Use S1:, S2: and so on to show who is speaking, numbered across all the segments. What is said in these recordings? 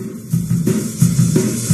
S1: Thank you.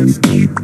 S2: Música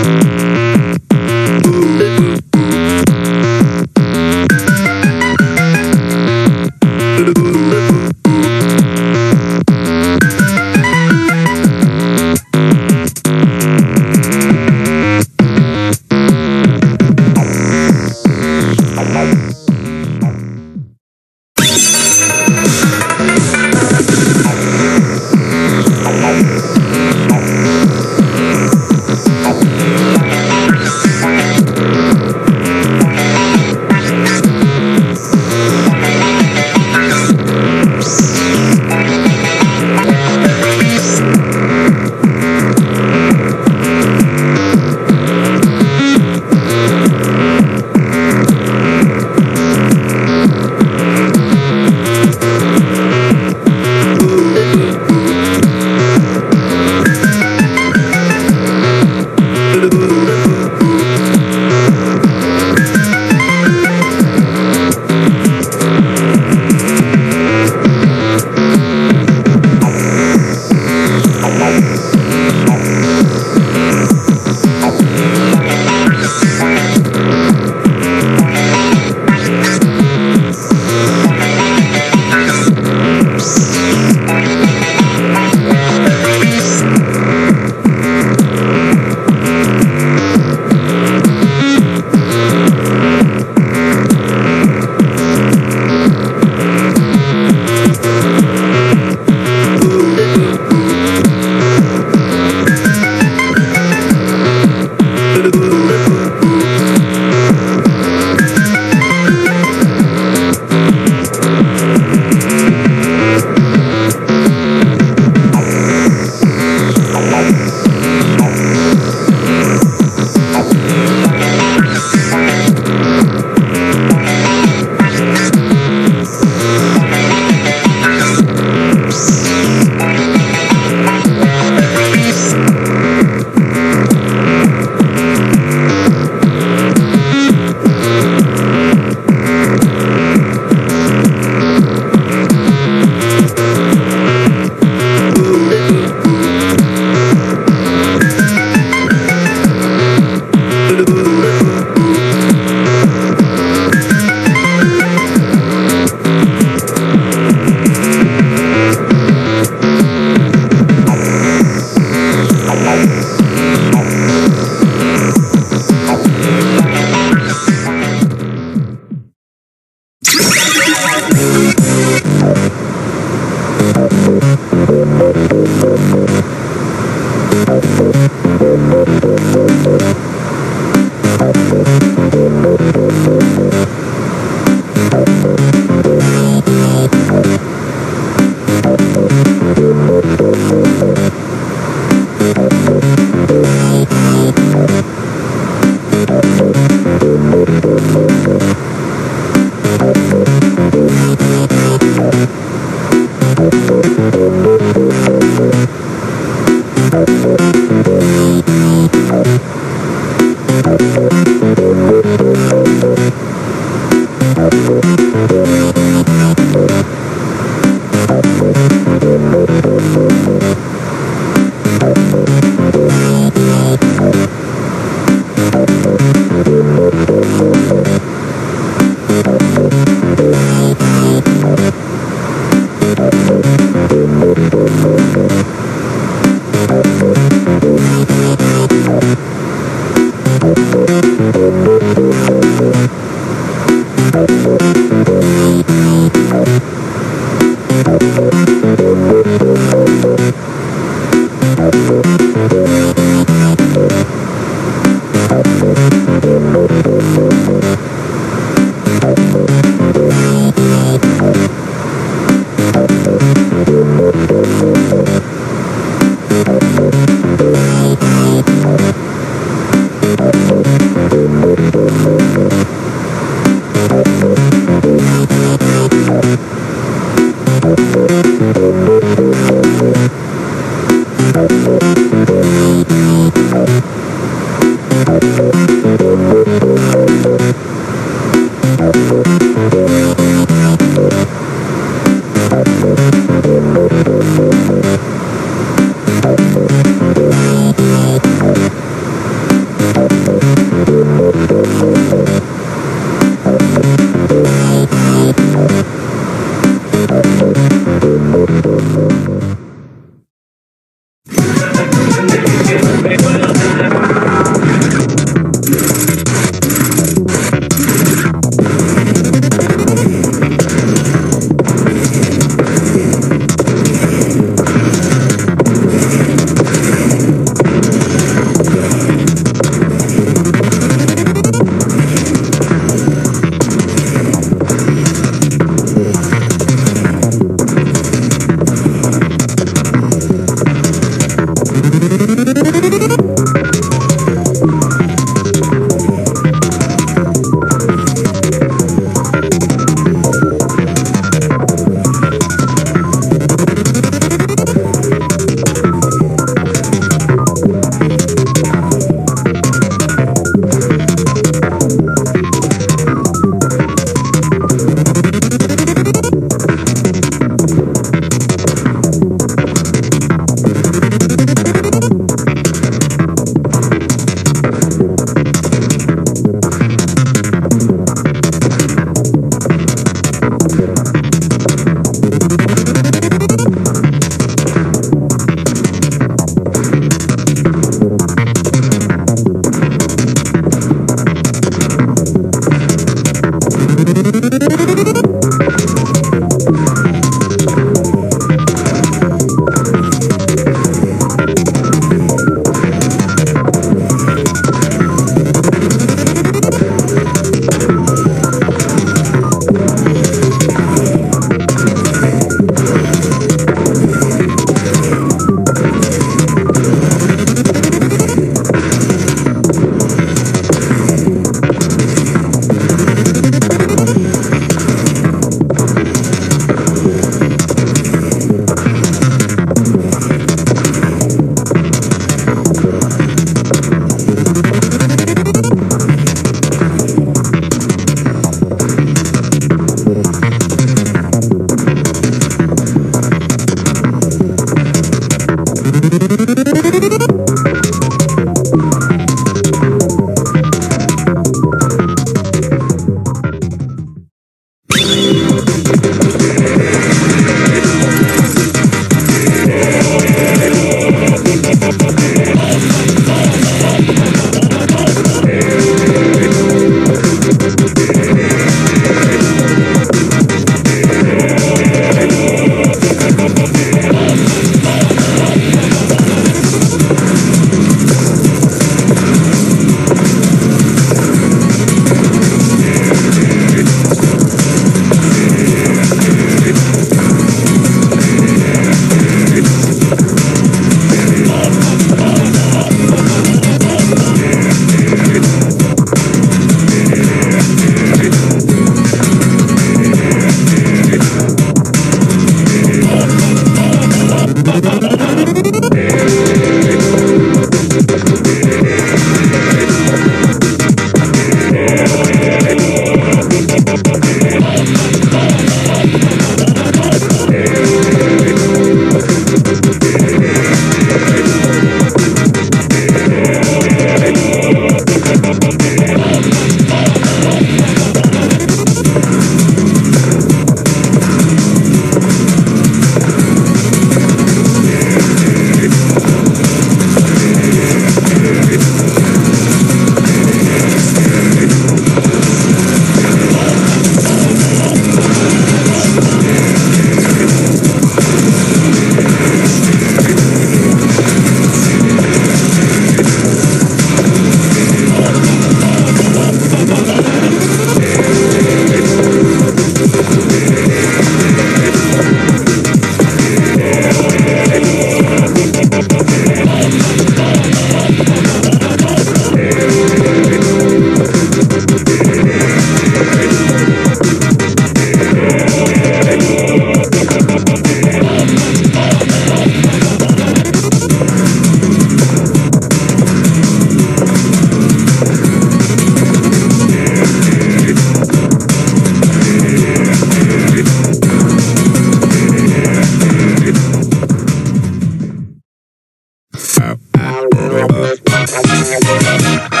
S2: I'm gonna go to